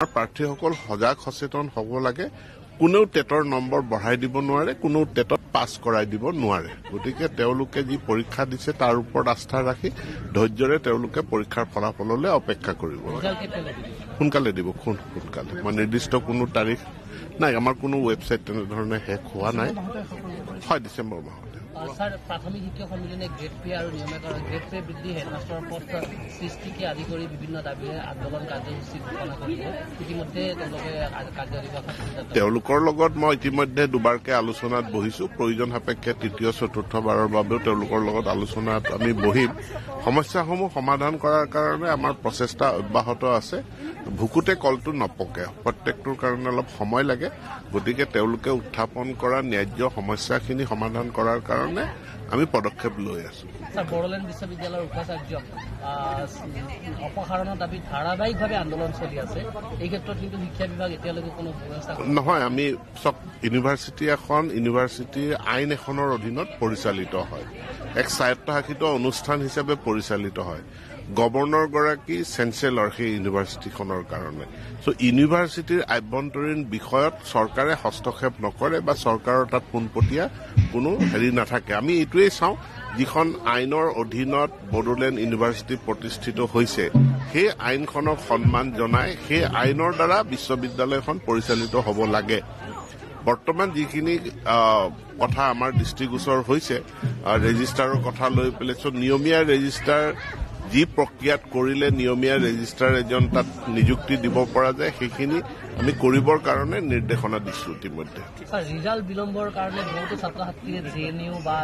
আমাৰ প্ৰাৰ্থীসকল সজাগ সচেতন হ'ব লাগে। কোনেও টেটৰ নম্বৰ বঢ়াই দিব নোৱাৰে কোনেও টেটত পাছ কৰাই দিব নোৱাৰে। গতিকে তেওঁলোকে যি পৰীক্ষা দিছে তাৰ ওপৰত আস্থা ৰাখি ধৈৰ্যৰে তেওঁলোকে পৰীক্ষাৰ ফলাফললৈ অপেক্ষা কৰিব? সোনকালে দিব সোন- সোনকালে। মই নিৰ্দিষ্ট কোনো তাৰিখ নাই আমাৰ কোনো ৱেবছাইট তেনেধৰণে শেষ হোৱা নাই। হয় ডিচেম্বৰ মাহতে। ছাৰ প্ৰাথমিক শিক্ষক সন্মিলনে গ্ৰেড পে আৰু নিয়মীকৰণ গ্ৰেড পে বৃদ্ধি সৃষ্টিকে আদি কৰি বিভিন্ন দাবীৰে আন্দোলন কাৰ্যসূচী ঘোষণা ইতিমধ্যে তেওঁলোকে তেওঁলোকৰ লগত মই ইতিমধ্যে দুবাৰকে আলোচনাত বহিছো। প্ৰয়োজন সাপেক্ষে তৃতীয় চতুৰ্থবাৰৰ বাবেও তেওঁলোকৰ লগত আলোচনাত আমি বহিম। সমস্যাসমূহ সমাধান কৰাৰ কাৰণে আমাৰ প্ৰচেষ্টা অব্যাহত আছে। ভুকুতে কলটো নপকে প্ৰত্যেকটোৰ কাৰণে অলপ সময় লাগে গতিকে তেওঁলোকে উত্থাপন কৰা ন্যায্য সমস্যাখিনি সমাধান কৰাৰ কাৰণে আমি পদক্ষেপ লৈ আছো। বড়োলেণ্ড বিশ্ববিদ্যালয়ৰ উপাচাৰ্যক আহ, অপসাৰণৰ দাবীত ধাৰাবাহিকভাৱে আন্দোলন চলি আছে। এই ক্ষেত্ৰত কিন্তু শিক্ষা বিভাগ এতিয়ালৈকে কোনো নহয় আমি চব ইউনিভাৰ্চিটি এখন ইউনিভাৰ্চিটিৰ আইন এখনৰ অধীনত পৰিচালিত হয়। এক স্বায়ত্তশাসিত অনুষ্ঠান হিচাপে পৰিচালিত হয়। গভৰ্ণৰগৰাকী চেঞ্চেলৰ সেই ইউনিভাৰ্চিটিখনৰ কাৰণে। চ' ইউনিভাৰ্চিটিৰ আভ্যন্তৰীণ বিষয়ত চৰকাৰে হস্তক্ষেপ নকৰে বা চৰকাৰৰ তাত পোনপটীয়া কোনো হেৰি নাথাকে। আমি এইটোৱেই চাওঁ যিখন আইনৰ অধীনত বড়োলেণ্ড ইউনিভাৰ্চিটি প্ৰতিষ্ঠিত হৈছে সেই আইনখনক সন্মান জনাই সেই আইনৰ দ্বাৰা বিশ্ববিদ্যালয়খন পৰিচালিত হ'ব লাগে। বৰ্তমান যিখিনি কথা আমাৰ দৃষ্টিগোচৰ হৈছে ৰেজিষ্টাৰৰ কথা লৈ পেলাই চ' নিয়মীয়া ৰেজিষ্টাৰ যি প্ৰক্ৰিয়াত কৰিলে নিয়মীয়া ৰেজিষ্টাৰ এজন তাত নিযুক্তি দিব পৰা যায় সেইখিনি আমি কৰিবৰ কাৰণে নিৰ্দেশনা দিছো ইতিমধ্যে। বিলম্বৰ কাৰণে বহুতো ছাত্ৰ ছাত্ৰীয়ে বা